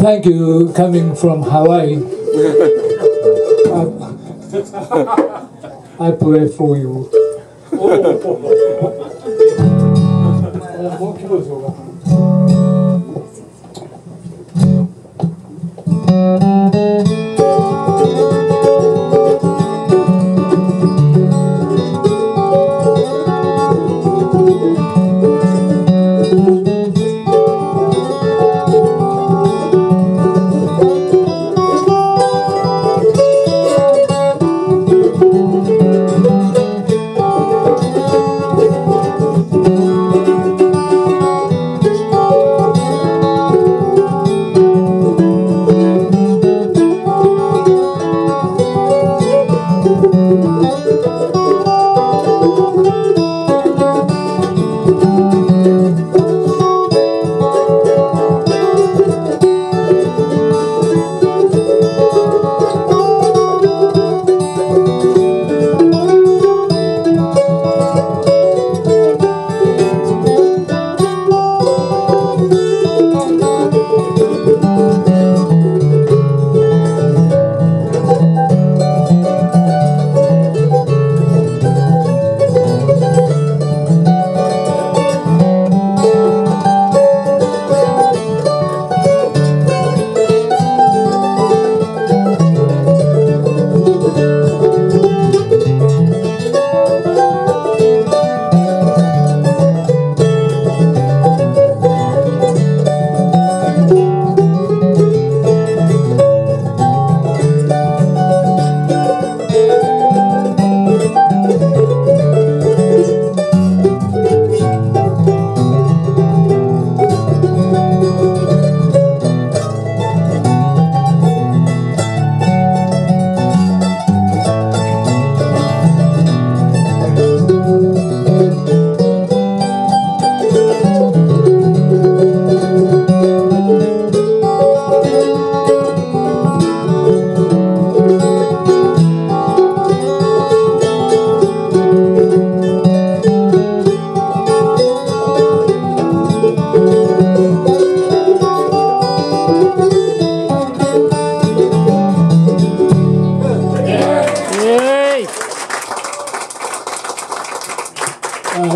Thank you coming from Hawaii. uh, I pray for you. Oh.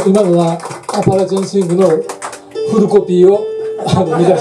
今のはアパラチェンスイングのフルコピーを目指して